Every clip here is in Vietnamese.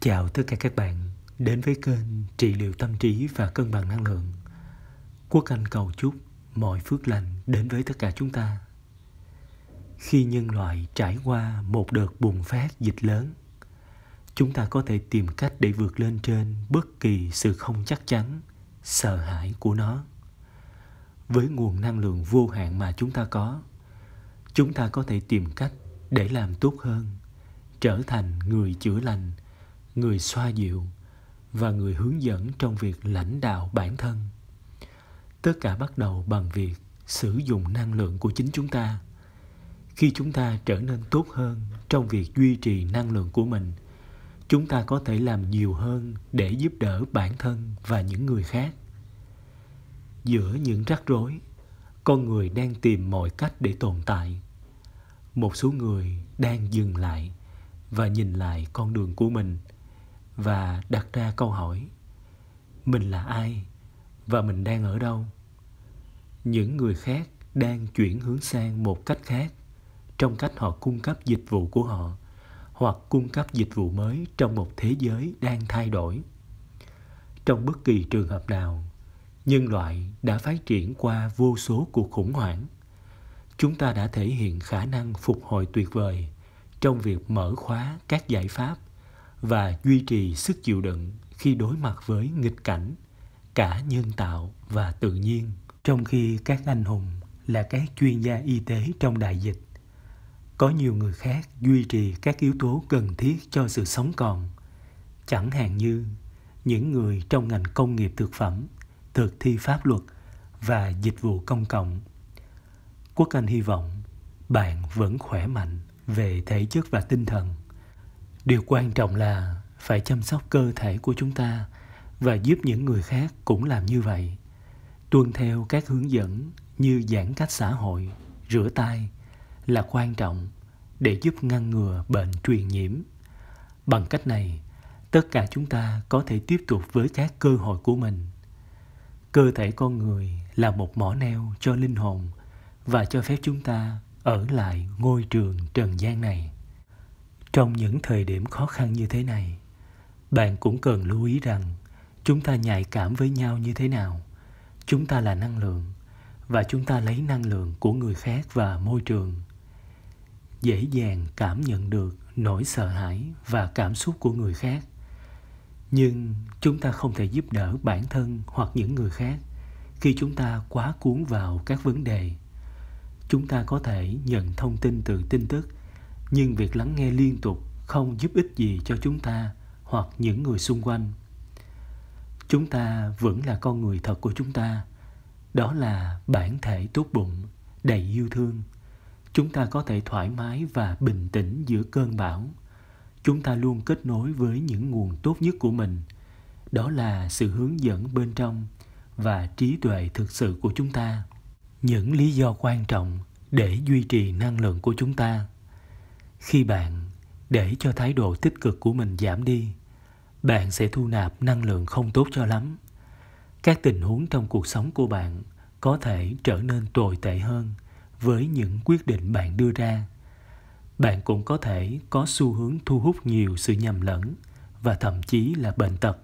Chào tất cả các bạn đến với kênh trị liệu tâm trí và cân bằng năng lượng. Quốc Anh cầu chúc mọi phước lành đến với tất cả chúng ta. Khi nhân loại trải qua một đợt bùng phát dịch lớn, chúng ta có thể tìm cách để vượt lên trên bất kỳ sự không chắc chắn, sợ hãi của nó. Với nguồn năng lượng vô hạn mà chúng ta có, chúng ta có thể tìm cách để làm tốt hơn, trở thành người chữa lành người xoa dịu và người hướng dẫn trong việc lãnh đạo bản thân. Tất cả bắt đầu bằng việc sử dụng năng lượng của chính chúng ta. Khi chúng ta trở nên tốt hơn trong việc duy trì năng lượng của mình, chúng ta có thể làm nhiều hơn để giúp đỡ bản thân và những người khác. Giữa những rắc rối, con người đang tìm mọi cách để tồn tại. Một số người đang dừng lại và nhìn lại con đường của mình và đặt ra câu hỏi, mình là ai và mình đang ở đâu? Những người khác đang chuyển hướng sang một cách khác trong cách họ cung cấp dịch vụ của họ hoặc cung cấp dịch vụ mới trong một thế giới đang thay đổi. Trong bất kỳ trường hợp nào, nhân loại đã phát triển qua vô số cuộc khủng hoảng. Chúng ta đã thể hiện khả năng phục hồi tuyệt vời trong việc mở khóa các giải pháp và duy trì sức chịu đựng khi đối mặt với nghịch cảnh, cả nhân tạo và tự nhiên. Trong khi các anh hùng là các chuyên gia y tế trong đại dịch, có nhiều người khác duy trì các yếu tố cần thiết cho sự sống còn. Chẳng hạn như những người trong ngành công nghiệp thực phẩm, thực thi pháp luật và dịch vụ công cộng. Quốc anh hy vọng bạn vẫn khỏe mạnh về thể chất và tinh thần điều quan trọng là phải chăm sóc cơ thể của chúng ta và giúp những người khác cũng làm như vậy. Tuân theo các hướng dẫn như giãn cách xã hội, rửa tay là quan trọng để giúp ngăn ngừa bệnh truyền nhiễm. Bằng cách này, tất cả chúng ta có thể tiếp tục với các cơ hội của mình. Cơ thể con người là một mỏ neo cho linh hồn và cho phép chúng ta ở lại ngôi trường trần gian này trong những thời điểm khó khăn như thế này, bạn cũng cần lưu ý rằng chúng ta nhạy cảm với nhau như thế nào. Chúng ta là năng lượng và chúng ta lấy năng lượng của người khác và môi trường. Dễ dàng cảm nhận được nỗi sợ hãi và cảm xúc của người khác. Nhưng chúng ta không thể giúp đỡ bản thân hoặc những người khác khi chúng ta quá cuốn vào các vấn đề. Chúng ta có thể nhận thông tin từ tin tức nhưng việc lắng nghe liên tục không giúp ích gì cho chúng ta hoặc những người xung quanh. Chúng ta vẫn là con người thật của chúng ta. Đó là bản thể tốt bụng, đầy yêu thương. Chúng ta có thể thoải mái và bình tĩnh giữa cơn bão. Chúng ta luôn kết nối với những nguồn tốt nhất của mình. Đó là sự hướng dẫn bên trong và trí tuệ thực sự của chúng ta. Những lý do quan trọng để duy trì năng lượng của chúng ta khi bạn để cho thái độ tích cực của mình giảm đi, bạn sẽ thu nạp năng lượng không tốt cho lắm. Các tình huống trong cuộc sống của bạn có thể trở nên tồi tệ hơn với những quyết định bạn đưa ra. Bạn cũng có thể có xu hướng thu hút nhiều sự nhầm lẫn và thậm chí là bệnh tật.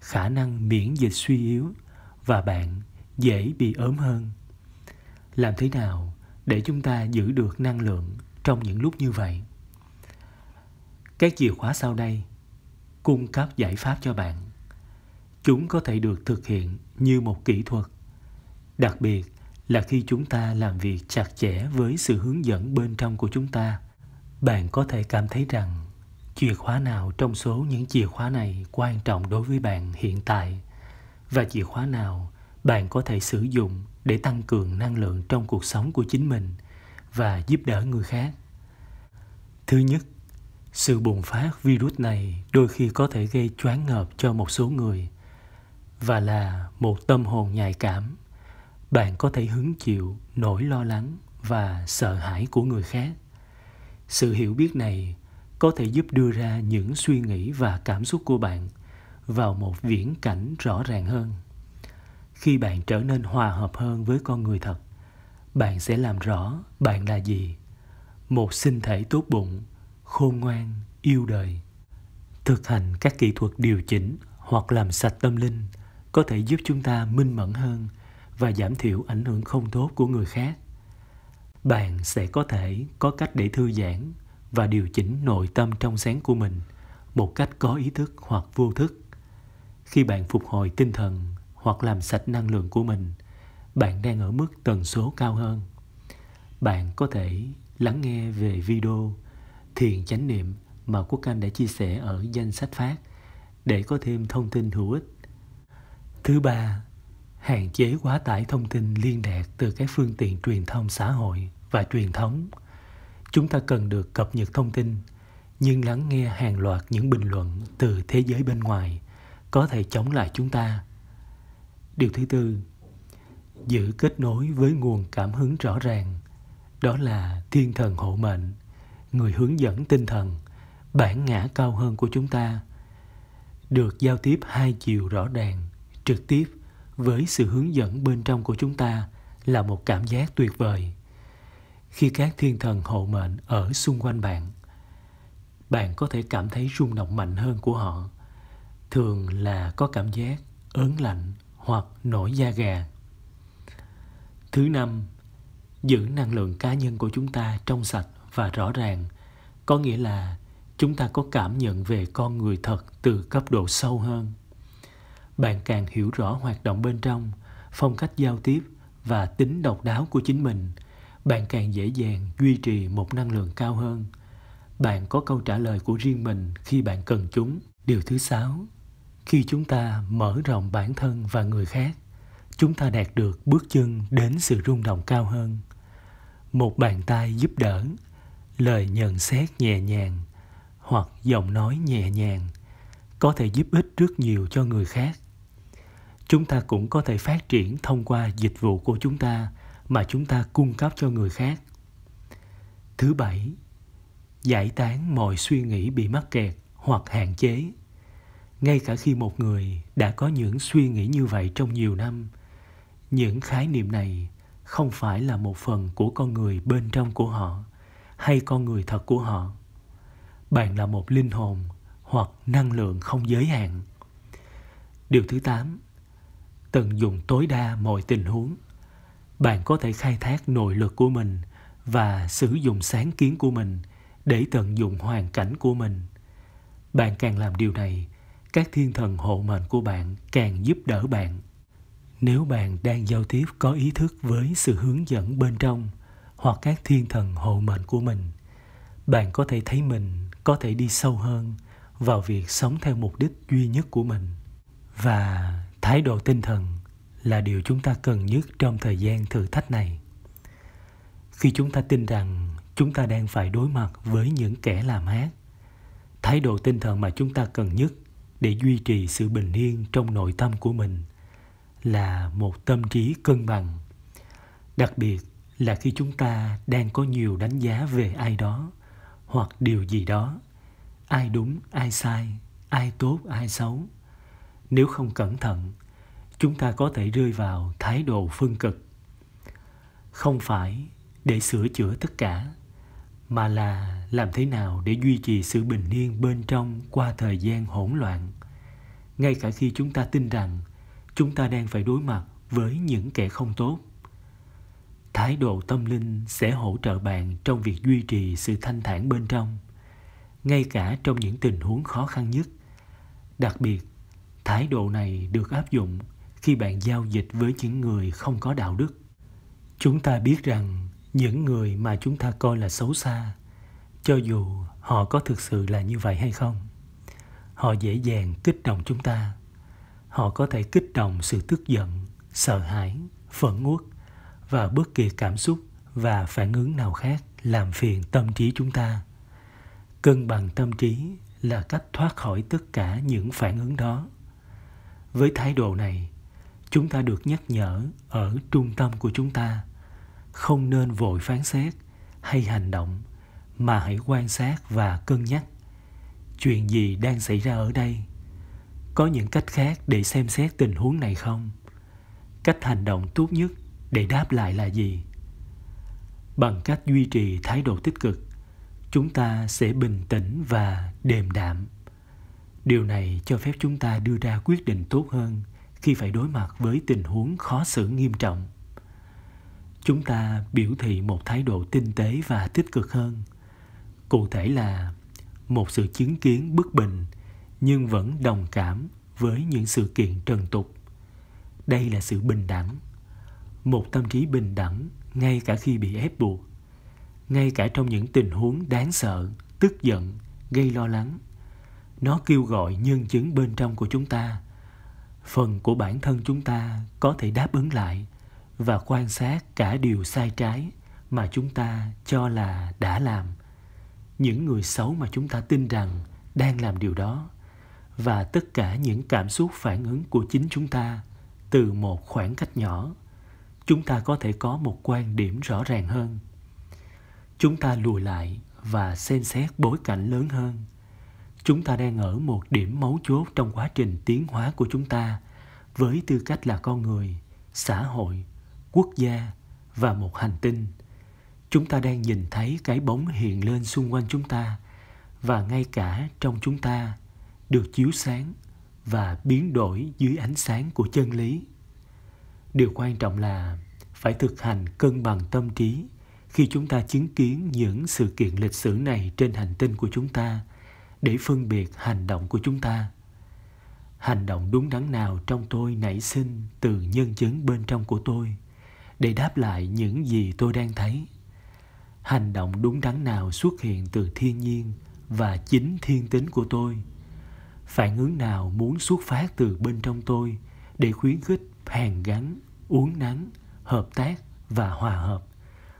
Khả năng miễn dịch suy yếu và bạn dễ bị ốm hơn. Làm thế nào để chúng ta giữ được năng lượng trong những lúc như vậy. Các chìa khóa sau đây, cung cấp giải pháp cho bạn. Chúng có thể được thực hiện như một kỹ thuật, đặc biệt là khi chúng ta làm việc chặt chẽ với sự hướng dẫn bên trong của chúng ta. Bạn có thể cảm thấy rằng chìa khóa nào trong số những chìa khóa này quan trọng đối với bạn hiện tại và chìa khóa nào bạn có thể sử dụng để tăng cường năng lượng trong cuộc sống của chính mình và giúp đỡ người khác. Thứ nhất, sự bùng phát virus này đôi khi có thể gây choáng ngợp cho một số người và là một tâm hồn nhạy cảm. Bạn có thể hứng chịu nỗi lo lắng và sợ hãi của người khác. Sự hiểu biết này có thể giúp đưa ra những suy nghĩ và cảm xúc của bạn vào một viễn cảnh rõ ràng hơn. Khi bạn trở nên hòa hợp hơn với con người thật bạn sẽ làm rõ bạn là gì. Một sinh thể tốt bụng, khôn ngoan, yêu đời. Thực hành các kỹ thuật điều chỉnh hoặc làm sạch tâm linh có thể giúp chúng ta minh mẫn hơn và giảm thiểu ảnh hưởng không tốt của người khác. Bạn sẽ có thể có cách để thư giãn và điều chỉnh nội tâm trong sáng của mình một cách có ý thức hoặc vô thức. Khi bạn phục hồi tinh thần hoặc làm sạch năng lượng của mình bạn đang ở mức tần số cao hơn bạn có thể lắng nghe về video thiền chánh niệm mà Quốc Anh đã chia sẻ ở danh sách phát để có thêm thông tin hữu ích. Thứ ba, hạn chế quá tải thông tin liên đạt từ các phương tiện truyền thông xã hội và truyền thống. Chúng ta cần được cập nhật thông tin, nhưng lắng nghe hàng loạt những bình luận từ thế giới bên ngoài có thể chống lại chúng ta. Điều thứ tư, giữ kết nối với nguồn cảm hứng rõ ràng, đó là thiên thần hộ mệnh, người hướng dẫn tinh thần, bản ngã cao hơn của chúng ta, được giao tiếp hai chiều rõ ràng, trực tiếp với sự hướng dẫn bên trong của chúng ta là một cảm giác tuyệt vời. Khi các thiên thần hộ mệnh ở xung quanh bạn, bạn có thể cảm thấy rung động mạnh hơn của họ. Thường là có cảm giác ớn lạnh hoặc nổi da gà. Thứ năm, giữ năng lượng cá nhân của chúng ta trong sạch và rõ ràng, có nghĩa là chúng ta có cảm nhận về con người thật từ cấp độ sâu hơn. Bạn càng hiểu rõ hoạt động bên trong phong cách giao tiếp và tính độc đáo của chính mình bạn càng dễ dàng duy trì một năng lượng cao hơn. Bạn có câu trả lời của riêng mình khi bạn cần chúng. Điều thứ sáu khi chúng ta mở rộng bản thân và người khác chúng ta đạt được bước chân đến sự rung động cao hơn. Một bàn tay giúp đỡ, lời nhận xét nhẹ nhàng hoặc giọng nói nhẹ nhàng có thể giúp ích rất nhiều cho người khác. Chúng ta cũng có thể phát triển thông qua dịch vụ của chúng ta mà chúng ta cung cấp cho người khác. Thứ bảy, giải tán mọi suy nghĩ bị mắc kẹt hoặc hạn chế. Ngay cả khi một người đã có những suy nghĩ như vậy trong nhiều năm những khái niệm này không phải là một phần của con người bên trong của họ hay con người thật của họ bạn là một linh hồn hoặc năng lượng không giới hạn. Điều thứ 8. Tận dụng tối đa mọi tình huống. Bạn có thể khai thác nội lực của mình và sử dụng sáng kiến của mình để tận dụng hoàn cảnh của mình. Bạn càng làm điều này, các thiên thần hộ mệnh của bạn càng giúp đỡ bạn. Nếu bạn đang giao tiếp có ý thức với sự hướng dẫn bên trong hoặc các thiên thần hộ mệnh của mình, bạn có thể thấy mình có thể đi sâu hơn vào việc sống theo mục đích duy nhất của mình. Và thái độ tinh thần là điều chúng ta cần nhất trong thời gian thử thách này. Khi chúng ta tin rằng chúng ta đang phải đối mặt với những kẻ làm ác thái độ tinh thần mà chúng ta cần nhất để duy trì sự bình yên trong nội tâm của mình là một tâm trí cân bằng. Đặc biệt là khi chúng ta đang có nhiều đánh giá về ai đó hoặc điều gì đó, ai đúng, ai sai, ai tốt, ai xấu, nếu không cẩn thận, chúng ta có thể rơi vào thái độ phân cực. Không phải để sửa chữa tất cả, mà là làm thế nào để duy trì sự bình yên bên trong qua thời gian hỗn loạn. Ngay cả khi chúng ta tin rằng chúng ta đang phải đối mặt với những kẻ không tốt. Thái độ tâm linh sẽ hỗ trợ bạn trong việc duy trì sự thanh thản bên trong, ngay cả trong những tình huống khó khăn nhất. Đặc biệt, thái độ này được áp dụng khi bạn giao dịch với những người không có đạo đức. Chúng ta biết rằng những người mà chúng ta coi là xấu xa, cho dù họ có thực sự là như vậy hay không, họ dễ dàng kích động chúng ta họ có thể kích động sự tức giận, sợ hãi, phẫn uất và bất kỳ cảm xúc và phản ứng nào khác làm phiền tâm trí chúng ta. Cân bằng tâm trí là cách thoát khỏi tất cả những phản ứng đó. Với thái độ này, chúng ta được nhắc nhở ở trung tâm của chúng ta, không nên vội phán xét hay hành động mà hãy quan sát và cân nhắc chuyện gì đang xảy ra ở đây có những cách khác để xem xét tình huống này không? Cách hành động tốt nhất để đáp lại là gì? Bằng cách duy trì thái độ tích cực, chúng ta sẽ bình tĩnh và đềm đạm. Điều này cho phép chúng ta đưa ra quyết định tốt hơn khi phải đối mặt với tình huống khó xử nghiêm trọng. Chúng ta biểu thị một thái độ tinh tế và tích cực hơn. Cụ thể là một sự chứng kiến bất bình nhưng vẫn đồng cảm với những sự kiện trần tục. Đây là sự bình đẳng. Một tâm trí bình đẳng ngay cả khi bị ép buộc, ngay cả trong những tình huống đáng sợ, tức giận, gây lo lắng, nó kêu gọi nhân chứng bên trong của chúng ta. Phần của bản thân chúng ta có thể đáp ứng lại và quan sát cả điều sai trái mà chúng ta cho là đã làm. Những người xấu mà chúng ta tin rằng đang làm điều đó và tất cả những cảm xúc phản ứng của chính chúng ta từ một khoảng cách nhỏ. Chúng ta có thể có một quan điểm rõ ràng hơn. Chúng ta lùi lại và xem xét bối cảnh lớn hơn. Chúng ta đang ở một điểm mấu chốt trong quá trình tiến hóa của chúng ta với tư cách là con người, xã hội, quốc gia và một hành tinh. Chúng ta đang nhìn thấy cái bóng hiện lên xung quanh chúng ta và ngay cả trong chúng ta được chiếu sáng và biến đổi dưới ánh sáng của chân lý. Điều quan trọng là phải thực hành cân bằng tâm trí khi chúng ta chứng kiến những sự kiện lịch sử này trên hành tinh của chúng ta để phân biệt hành động của chúng ta. Hành động đúng đắn nào trong tôi nảy sinh từ nhân chứng bên trong của tôi để đáp lại những gì tôi đang thấy. Hành động đúng đắn nào xuất hiện từ thiên nhiên và chính thiên tính của tôi phản ứng nào muốn xuất phát từ bên trong tôi để khuyến khích hàn gắn uống nắng hợp tác và hòa hợp?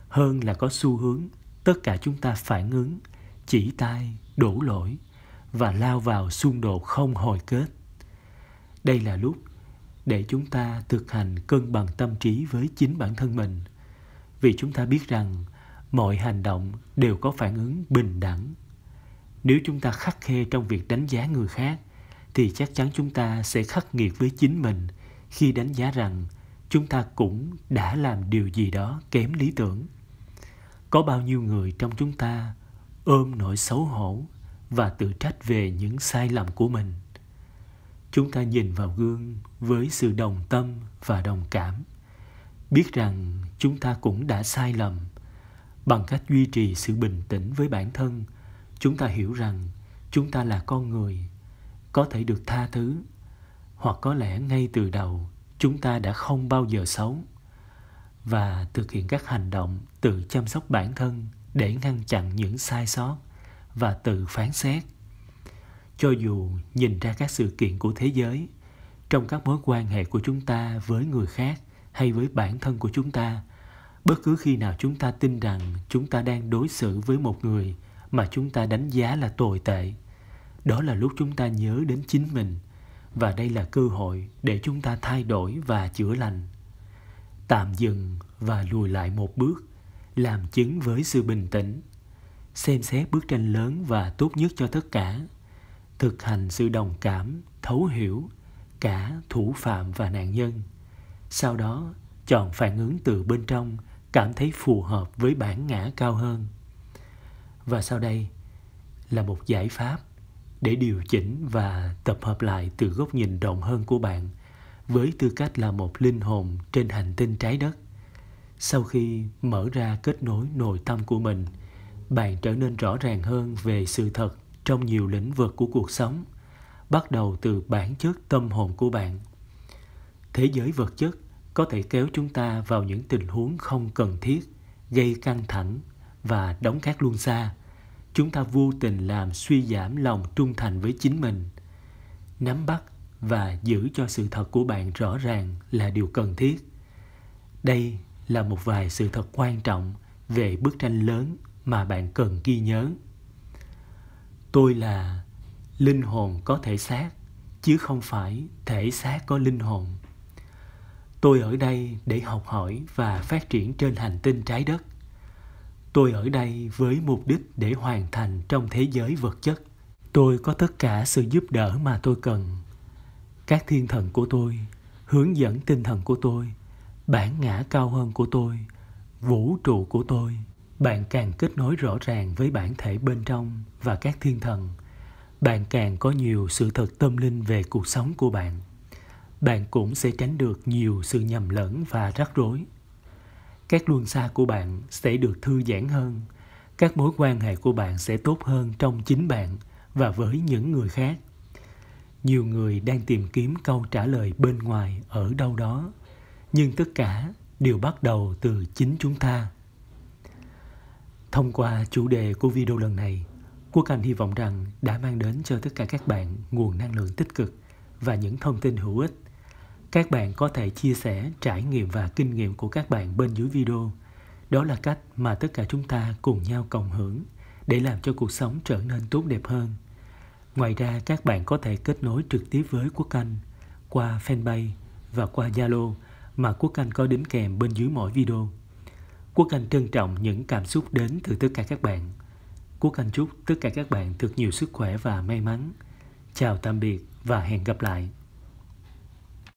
Hơn là có xu hướng, tất cả chúng ta phản ứng, chỉ tay, đổ lỗi và lao vào xung đột không hồi kết. Đây là lúc để chúng ta thực hành cân bằng tâm trí với chính bản thân mình. Vì chúng ta biết rằng mọi hành động đều có phản ứng bình đẳng nếu chúng ta khắc khe trong việc đánh giá người khác, thì chắc chắn chúng ta sẽ khắc nghiệt với chính mình khi đánh giá rằng chúng ta cũng đã làm điều gì đó kém lý tưởng. Có bao nhiêu người trong chúng ta ôm nỗi xấu hổ và tự trách về những sai lầm của mình? Chúng ta nhìn vào gương với sự đồng tâm và đồng cảm, biết rằng chúng ta cũng đã sai lầm bằng cách duy trì sự bình tĩnh với bản thân chúng ta hiểu rằng chúng ta là con người, có thể được tha thứ, hoặc có lẽ ngay từ đầu chúng ta đã không bao giờ xấu, và thực hiện các hành động tự chăm sóc bản thân để ngăn chặn những sai sót và tự phán xét. Cho dù nhìn ra các sự kiện của thế giới trong các mối quan hệ của chúng ta với người khác hay với bản thân của chúng ta, bất cứ khi nào chúng ta tin rằng chúng ta đang đối xử với một người mà chúng ta đánh giá là tồi tệ. Đó là lúc chúng ta nhớ đến chính mình, và đây là cơ hội để chúng ta thay đổi và chữa lành. Tạm dừng và lùi lại một bước, làm chứng với sự bình tĩnh. Xem xét bức tranh lớn và tốt nhất cho tất cả. Thực hành sự đồng cảm, thấu hiểu cả thủ phạm và nạn nhân. Sau đó, chọn phản ứng từ bên trong cảm thấy phù hợp với bản ngã cao hơn và sau đây là một giải pháp để điều chỉnh và tập hợp lại từ góc nhìn rộng hơn của bạn với tư cách là một linh hồn trên hành tinh trái đất. Sau khi mở ra kết nối nội tâm của mình, bạn trở nên rõ ràng hơn về sự thật trong nhiều lĩnh vực của cuộc sống, bắt đầu từ bản chất tâm hồn của bạn. Thế giới vật chất có thể kéo chúng ta vào những tình huống không cần thiết, gây căng thẳng và đóng các luôn xa chúng ta vô tình làm suy giảm lòng trung thành với chính mình. Nắm bắt và giữ cho sự thật của bạn rõ ràng là điều cần thiết. Đây là một vài sự thật quan trọng về bức tranh lớn mà bạn cần ghi nhớ. Tôi là linh hồn có thể xác, chứ không phải thể xác có linh hồn. Tôi ở đây để học hỏi và phát triển trên hành tinh trái đất tôi ở đây với mục đích để hoàn thành trong thế giới vật chất. Tôi có tất cả sự giúp đỡ mà tôi cần. Các thiên thần của tôi, hướng dẫn tinh thần của tôi, bản ngã cao hơn của tôi, vũ trụ của tôi. Bạn càng kết nối rõ ràng với bản thể bên trong và các thiên thần. Bạn càng có nhiều sự thật tâm linh về cuộc sống của bạn. Bạn cũng sẽ tránh được nhiều sự nhầm lẫn và rắc rối các luân xa của bạn sẽ được thư giãn hơn. Các mối quan hệ của bạn sẽ tốt hơn trong chính bạn và với những người khác. Nhiều người đang tìm kiếm câu trả lời bên ngoài ở đâu đó, nhưng tất cả đều bắt đầu từ chính chúng ta. Thông qua chủ đề của video lần này, quốc anh hy vọng rằng đã mang đến cho tất cả các bạn nguồn năng lượng tích cực và những thông tin hữu ích các bạn có thể chia sẻ, trải nghiệm và kinh nghiệm của các bạn bên dưới video. Đó là cách mà tất cả chúng ta cùng nhau cộng hưởng để làm cho cuộc sống trở nên tốt đẹp hơn. Ngoài ra, các bạn có thể kết nối trực tiếp với quốc anh qua fanpage và qua zalo mà quốc anh có đính kèm bên dưới mỗi video. Quốc anh trân trọng những cảm xúc đến từ tất cả các bạn. Quốc anh chúc tất cả các bạn thật nhiều sức khỏe và may mắn. Chào tạm biệt và hẹn gặp lại.